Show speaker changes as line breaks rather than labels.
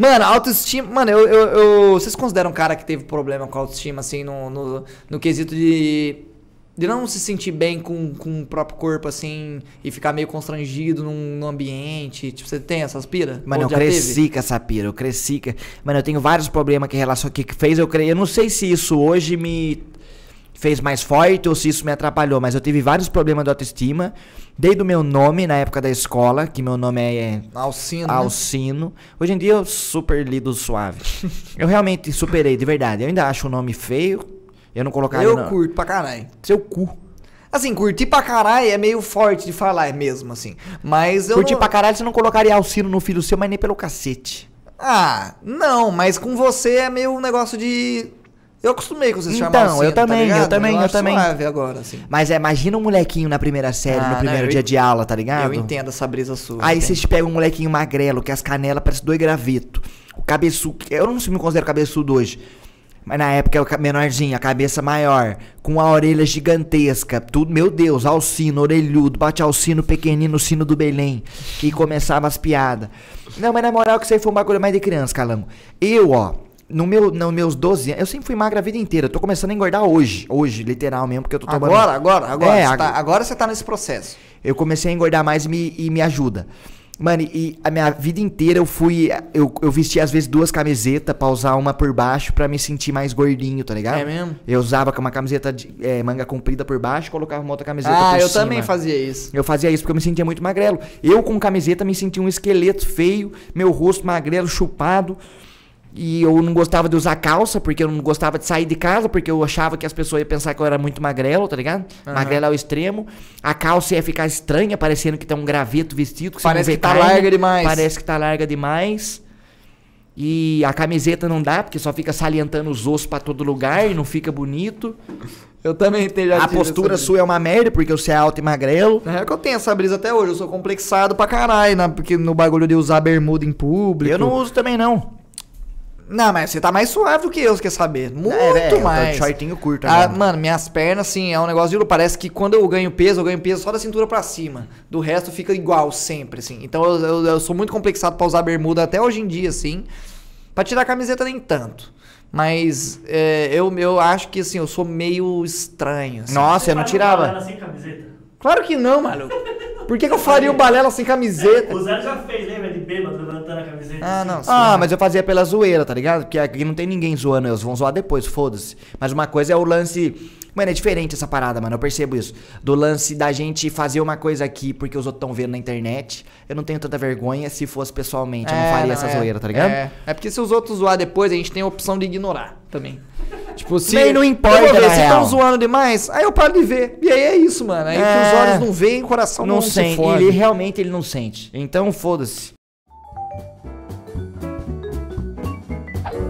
Mano, autoestima. Mano, eu, eu, eu- Vocês consideram um cara que teve problema com autoestima, assim, no, no, no quesito de. De não se sentir bem com, com o próprio corpo, assim, e ficar meio constrangido num, num ambiente. Tipo, você tem essas pira?
Mano,
Ou
eu cresci
teve?
com essa pira, eu cresci. com- Mano, eu tenho vários problemas que relação que que fez eu crer. Eu não sei se isso hoje me fez mais forte ou se isso me atrapalhou, mas eu tive vários problemas de autoestima. Desde o meu nome na época da escola, que meu nome é
Alcino. né?
Alcino. Hoje em dia eu super lido suave. eu realmente superei, de verdade. Eu ainda acho o nome feio. Eu não colocaria
Eu
não.
curto pra caralho.
Seu cu.
Assim, curtir pra caralho é meio forte de falar é mesmo, assim. Mas eu.
Curti
não-
pra caralho, você não colocaria Alcino no filho seu, mas nem pelo cacete.
Ah, não, mas com você é meio um negócio de. Eu acostumei com você se chamar
Então,
Alcino,
eu também,
tá
eu também, eu
acho
também.
suave agora, assim.
Mas é, imagina um molequinho na primeira série,
Ah,
no
não,
primeiro
eu
dia
en-
de aula, tá ligado?
Eu entendo essa brisa sua.
Aí
entendo.
vocês pegam um molequinho magrelo, que as canelas parecem dois gravetos. O cabeçudo. Eu não me considero cabeçudo hoje. Mas na época é o ca- menorzinho, a cabeça maior, com a orelha gigantesca, tudo, meu Deus, alcino, orelhudo, bate alcino pequenino, sino do Belém. E começava as piadas. Não, mas na moral que isso aí foi um bagulho mais de criança, Calango. Eu, ó, no meu, nos meus 12 anos, eu sempre fui magra a vida inteira. Eu tô começando a engordar hoje. Hoje, literal mesmo, porque eu tô tomando.
Agora, agora, agora.
É,
você tá, agora você tá nesse processo.
eu comecei a engordar mais e me, e me ajuda. Mano, e a minha vida inteira eu fui. Eu, eu vesti às vezes duas camisetas pra usar uma por baixo pra me sentir mais gordinho, tá ligado?
É mesmo?
Eu usava com uma camiseta de é, manga comprida por baixo e colocava uma outra camiseta
Ah,
por
eu
cima.
também fazia isso.
Eu fazia isso porque eu me sentia muito magrelo. Eu com camiseta me sentia um esqueleto feio, meu rosto magrelo, chupado. E eu não gostava de usar calça, porque eu não gostava de sair de casa, porque eu achava que as pessoas iam pensar que eu era muito magrelo, tá ligado?
Aham.
Magrelo ao extremo. A calça ia ficar estranha, parecendo que tem um graveto vestido. Que você
Parece que tá
carne.
larga demais.
Parece que tá larga demais. E a camiseta não dá, porque só fica salientando os ossos pra todo lugar e não fica bonito.
Eu também tenho
a postura sua é uma merda, porque você é alto e magrelo.
Na real que eu tenho essa brisa até hoje, eu sou complexado pra caralho, né? Porque no bagulho de usar bermuda em público.
Eu não uso também, não.
Não, mas você tá mais suave do que eu, você quer saber? Muito
É, velho, eu tô de
mais.
shortinho curto
Ah, mano, minhas pernas, assim, é um negócio de... Parece que quando eu ganho peso, eu ganho peso só da cintura pra cima. Do resto fica igual sempre, assim. Então eu, eu- eu sou muito complexado pra usar bermuda até hoje em dia, assim. Pra tirar a camiseta nem tanto. Mas é, eu, eu acho que, assim, eu sou meio estranho. assim.
Nossa, eu não tirava.
sem camiseta.
Claro que não, maluco. Por que, que eu faria o balela sem camiseta?
O Zé já fez, lembra? De bêbado levantando a camiseta.
Ah, não.
Ah, mas eu fazia pela zoeira, tá ligado? Porque aqui não tem ninguém zoando, eles vão zoar depois, foda-se. Mas uma coisa é o lance. Mano, é diferente essa parada, mano. Eu percebo isso. Do lance da gente fazer uma coisa aqui porque os outros estão vendo na internet. Eu não tenho tanta vergonha se fosse pessoalmente. Eu não faria essa
é,
zoeira, tá ligado?
É. É porque se os outros zoar depois, a gente tem a opção de ignorar também. Tipo, se.
Nem não importa,
Eu ver, se
real.
estão zoando demais, aí eu paro de ver. E aí é isso, mano. Aí o que
É.
os olhos não veem, o coração não,
Não
se
sente.
fode.
Ele realmente ele não sente. Então, foda-se.